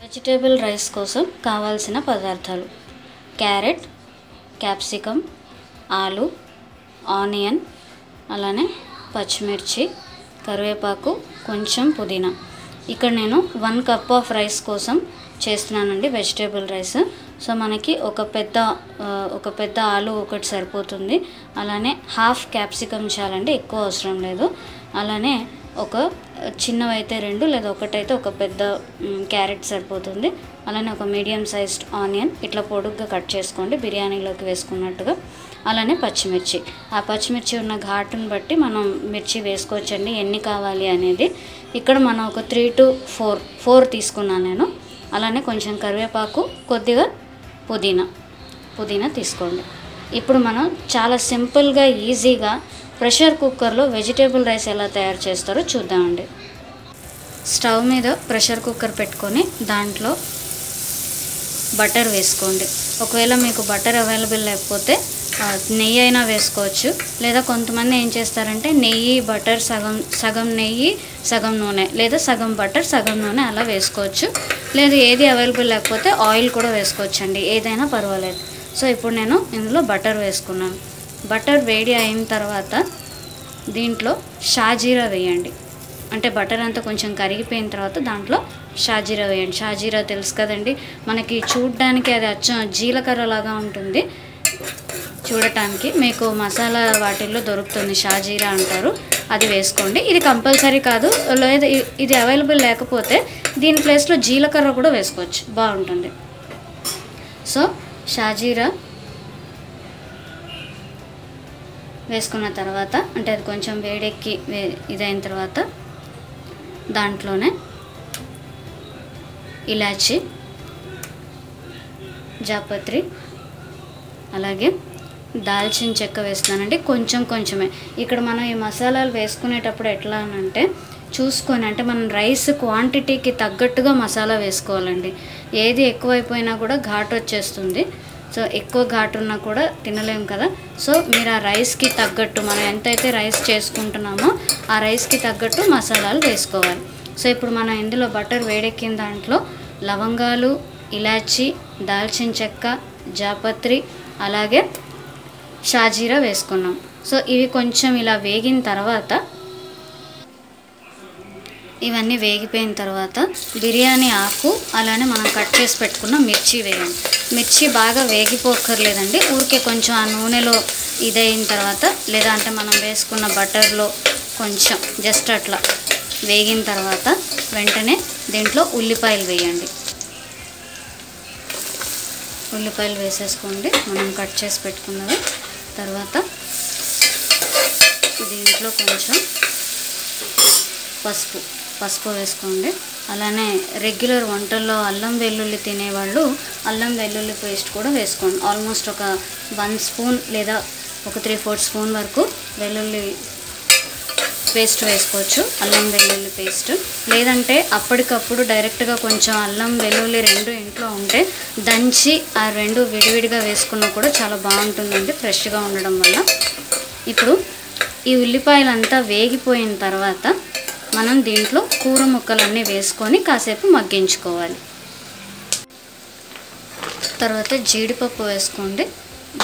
Vegetable rice కోసం కావాల్సిన పదార్థాలు. క్యారెట్ క్యాప్సికమ్ ఆలు ఆనియన్ అలానే పచ్చిమిర్చి కరివేపాకు కొంచెం పుదీనా. ఇక్కడ నేను వన్ కప్ ఆఫ్ రైస్ కోసం చేస్తున్నానండి వెజిటేబుల్ రైస్. సో మనకి ఒక పెద్ద ఒక పెద్ద ఆలు ఒకటి సరిపోతుంది. అలానే హాఫ్ క్యాప్సికమ్ చాలండి ఎక్కువ అవసరం లేదు. అలానే ఒక చిన్నవైతే రెండు లేదా ఒకటైతే ఒక పెద్ద క్యారెట్ సరిపోతుంది. అలానే ఒక మీడియం సైజ్డ్ ఆనియన్ ఇట్లా పొడుగ్గా కట్ చేసుకోండి బిర్యానీలోకి వేసుకున్నట్టుగా. అలానే పచ్చిమిర్చి. ఆ పచ్చిమిర్చి ఉన్న ఘాటును బట్టి మనం మిర్చి వేసుకోవచ్చండి ఎన్ని కావాలి అనేది. ఇక్కడ మనం ఒక త్రీ టు ఫోర్ ఫోర్ తీసుకున్నాను నేను. అలానే కొంచెం కరివేపాకు కొద్దిగా పుదీనా పుదీనా తీసుకోండి. ఇప్పుడు మనం చాలా సింపుల్గా ఈజీగా ప్రెషర్ కుక్కర్లో వెజిటేబుల్ రైస్ ఎలా తయారు చేస్తారో చూద్దామండి. స్టవ్ మీద ప్రెషర్ కుక్కర్ పెట్టుకొని దాంట్లో బటర్ వేసుకోండి. ఒకవేళ మీకు బటర్ అవైలబుల్ లేకపోతే నెయ్యి అయినా వేసుకోవచ్చు. లేదా కొంతమంది ఏం చేస్తారంటే నెయ్యి బటర్ సగం సగం నెయ్యి సగం నూనె లేదా సగం బటర్ సగం నూనె అలా వేసుకోవచ్చు. లేదు ఏది అవైలబుల్ లేకపోతే ఆయిల్ కూడా వేసుకోవచ్చండి. ఏదైనా పర్వాలేదు. సో ఇప్పుడు నేను ఇందులో బటర్ వేసుకున్నాను. బటర్ వేడి అయిన తర్వాత దీంట్లో షాజీరా వేయండి. అంటే బటర్ అంతా కొంచెం కరిగిపోయిన తర్వాత దాంట్లో షాజీరా వేయండి. షాజీరా తెలుసు కదండి. మనకి చూడడానికి అది అచ్చం జీలకర్ర లాగా ఉంటుంది. చూడటానికి మీకు మసాలా వాటిల్లో దొరుకుతుంది. షాజీరా అంటారు. అది వేసుకోండి. ఇది కంపల్సరీ కాదు. లేదా ఇది అవైలబుల్ లేకపోతే దీని ప్లేస్లో జీలకర్ర కూడా వేసుకోవచ్చు. బాగుంటుంది. సో షాజీరా వేసుకున్న తర్వాత అంటే అది కొంచెం వేడెక్కి వే ఇదైన తర్వాత దాంట్లోనే ఇలాచి జాపత్రి అలాగే దాల్చిన చెక్క వేస్తున్నానండి. కొంచెం కొంచెమే. ఇక్కడ మనం ఈ మసాలాలు వేసుకునేటప్పుడు ఎట్లా అనంటే చూసుకొని అంటే మనం రైస్ క్వాంటిటీకి తగ్గట్టుగా మసాలా వేసుకోవాలండి. ఏది ఎక్కువైపోయినా కూడా ఘాట్ వచ్చేస్తుంది. సో ఎక్కువ ఘాటు ఉన్నా కూడా తినలేం కదా. సో మీరు ఆ రైస్కి తగ్గట్టు మనం ఎంతైతే రైస్ చేసుకుంటున్నామో ఆ రైస్కి తగ్గట్టు మసాలాలు వేసుకోవాలి. సో ఇప్పుడు మనం ఇందులో బటర్ వేడెక్కిన దాంట్లో లవంగాలు ఇలాచి దాల్చిన చెక్క జాపత్రి అలాగే షాజీరా వేసుకున్నాం. సో ఇవి కొంచెం ఇలా వేగిన తర్వాత ఇవన్నీ వేగిపోయిన తర్వాత బిర్యానీ ఆకు అలానే మనం కట్ చేసి పెట్టుకున్న మిర్చి వేయండి మిర్చి బాగా వేగిపోక్కర్లేదండి. ఊరికే కొంచెం ఆ నూనెలో ఇదైన తర్వాత లేదా అంటే మనం వేసుకున్న బటర్లో కొంచెం జస్ట్ అట్లా వేగిన తర్వాత వెంటనే దీంట్లో ఉల్లిపాయలు వేయండి. ఉల్లిపాయలు వేసేసుకోండి. మనం కట్ చేసి పెట్టుకున్నవి. తర్వాత దీంట్లో కొంచెం పసుపు. పసుపు వేసుకోండి. అలానే రెగ్యులర్ వంటల్లో అల్లం వెల్లుల్లి తినేవాళ్ళు అల్లం వెల్లుల్లి పేస్ట్ కూడా వేసుకోండి. ఆల్మోస్ట్ ఒక వన్ స్పూన్ లేదా ఒక త్రీ ఫోర్ స్పూన్ వరకు వెల్లుల్లి పేస్ట్ వేసుకోవచ్చు. అల్లం వెల్లుల్లి పేస్ట్. లేదంటే అప్పటికప్పుడు డైరెక్ట్గా కొంచెం అల్లం వెల్లుల్లి రెండు ఇంట్లో ఉంటే దంచి ఆ రెండు విడివిడిగా వేసుకున్నా కూడా చాలా బాగుంటుందండి ఫ్రెష్గా ఉండడం వల్ల. ఇప్పుడు ఈ ఉల్లిపాయలంతా వేగిపోయిన తర్వాత మనం దీంట్లో కూర ముక్కలన్నీ వేసుకొని కాసేపు మగ్గించుకోవాలి. తర్వాత జీడిపప్పు వేసుకోండి.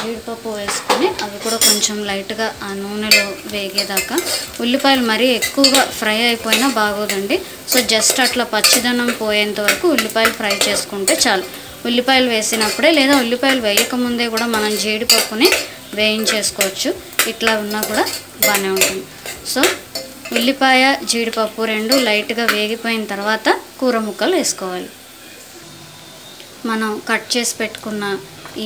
జీడిపప్పు వేసుకొని అవి కూడా కొంచెం లైట్గా ఆ నూనెలో వేగేదాకా. ఉల్లిపాయలు మరీ ఎక్కువగా ఫ్రై అయిపోయినా బాగోదండి. సో జస్ట్ అట్లా పచ్చిదనం పోయేంత వరకు ఉల్లిపాయలు ఫ్రై చేసుకుంటే చాలు. ఉల్లిపాయలు వేసినప్పుడే లేదా ఉల్లిపాయలు వేయకముందే కూడా మనం జీడిపప్పుని వేయించేసుకోవచ్చు. ఇట్లా ఉన్నా కూడా బాగానే ఉంటుంది. సో ఉల్లిపాయ జీడిపప్పు రెండు లైట్గా వేగిపోయిన తర్వాత కూర ముక్కలు వేసుకోవాలి. మనం కట్ చేసి పెట్టుకున్న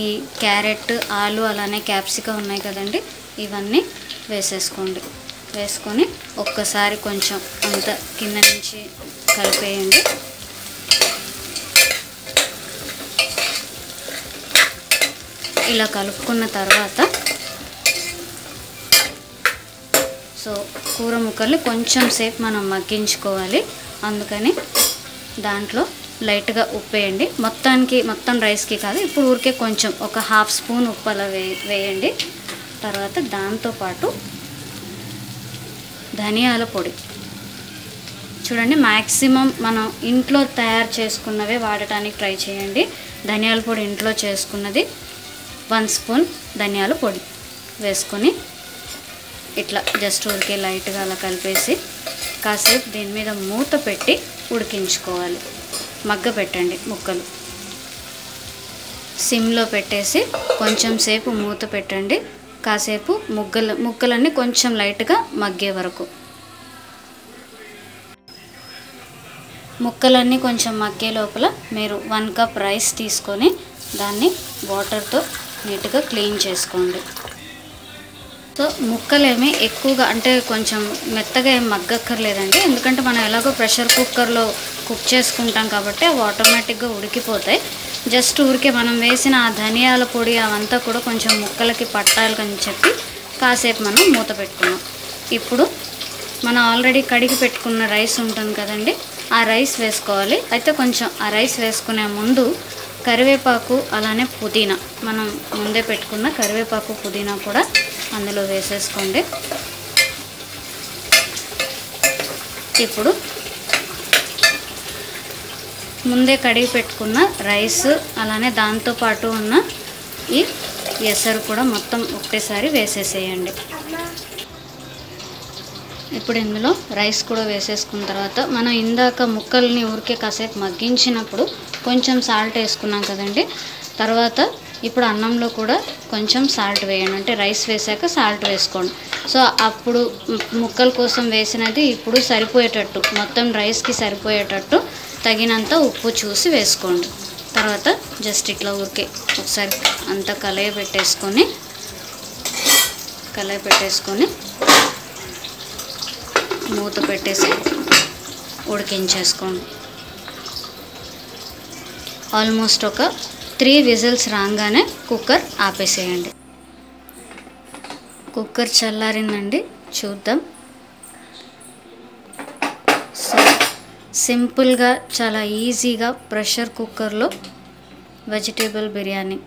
ఈ క్యారెట్ ఆలు అలానే క్యాప్సికం ఉన్నాయి కదండి ఇవన్నీ వేసేసుకోండి. వేసుకొని ఒక్కసారి కొంచెం అంత కింద నుంచి కలిపేయండి. ఇలా కలుపుకున్న తర్వాత సో కూర ముక్కల్ని కొంచెం సేపు మనం మగ్గించుకోవాలి. అందుకని దాంట్లో లైట్గా ఉప్పు వేయండి మొత్తానికి మొత్తం రైస్కి కాదు ఇప్పుడు ఊరికే కొంచెం ఒక హాఫ్ స్పూన్ ఉప్పు అలా వే వేయండి. తర్వాత దాంతోపాటు ధనియాల పొడి. చూడండి మ్యాక్సిమం మనం ఇంట్లో తయారు చేసుకున్నవే వాడటానికి ట్రై చేయండి. ధనియాల పొడి ఇంట్లో చేసుకున్నది వన్ స్పూన్ ధనియాల పొడి వేసుకొని ఇట్లా జస్ట్ ఊరికే లైట్గా అలా కలిపేసి కాసేపు దీని మీద మూత పెట్టి ఉడికించుకోవాలి. మగ్గ పెట్టండి ముక్కలు. సిమ్లో పెట్టేసి కొంచెం సేపు మూత పెట్టండి. కాసేపు ముగ్గలు ముక్కలన్నీ కొంచెం లైట్గా మగ్గే వరకు. ముక్కలన్నీ కొంచెం మగ్గే లోపల మీరు వన్ కప్ రైస్ తీసుకొని దాన్ని వాటర్తో నీట్గా క్లీన్ చేసుకోండి. సో ముక్కలేమి ఎక్కువగా అంటే కొంచెం మెత్తగా ఏం మగ్గక్కర్లేదండి. ఎందుకంటే మనం ఎలాగో ప్రెషర్ కుక్కర్లో కుక్ చేసుకుంటాం కాబట్టి అవి ఆటోమేటిక్గా ఉడికిపోతాయి. జస్ట్ ఊరికే మనం వేసిన ఆ ధనియాల పొడి అవంతా కూడా కొంచెం ముక్కలకి పట్టాలి అని చెప్పి కాసేపు మనం మూత పెట్టుకున్నాం. ఇప్పుడు మనం ఆల్రెడీ కడిగి పెట్టుకున్న రైస్ ఉంటుంది కదండి ఆ రైస్ వేసుకోవాలి. అయితే కొంచెం ఆ రైస్ వేసుకునే ముందు కరివేపాకు అలానే పుదీనా మనం ముందే పెట్టుకున్న కరివేపాకు పుదీనా కూడా అందులో వేసేసుకోండి. ఇప్పుడు ముందే కడిగి పెట్టుకున్న రైస్ అలానే దాంతోపాటు ఉన్న ఈ ఎసరు కూడా మొత్తం ఒకేసారి వేసేసేయండి. ఇప్పుడు ఇందులో రైస్ కూడా వేసేసుకున్న తర్వాత మనం ఇందాక ముక్కల్ని ఊరికే కాసేపు మగ్గించినప్పుడు కొంచెం సాల్ట్ వేసుకున్నాం కదండి తర్వాత ఇప్పుడు అన్నంలో కూడా కొంచెం సాల్ట్ వేయండి. అంటే రైస్ వేసాక సాల్ట్ వేసుకోండి. సో అప్పుడు ముక్కల కోసం వేసినది ఇప్పుడు సరిపోయేటట్టు మొత్తం రైస్కి సరిపోయేటట్టు తగినంత ఉప్పు చూసి వేసుకోండి. తర్వాత జస్ట్ ఇట్లా ఊరికే ఒకసారి అంతా కలయ పెట్టేసుకొని కలయ పెట్టేసుకొని మూత పెట్టేసి ఉడికించేసుకోండి. ఆల్మోస్ట్ ఒక త్రీ విజిల్స్ రాగానే కుక్కర్ ఆపేసేయండి. కుక్కర్ చల్లారిందండి చూద్దాం. సో సింపుల్గా చాలా ఈజీగా ప్రెషర్ కుక్కర్లో వెజిటేబుల్ బిర్యానీ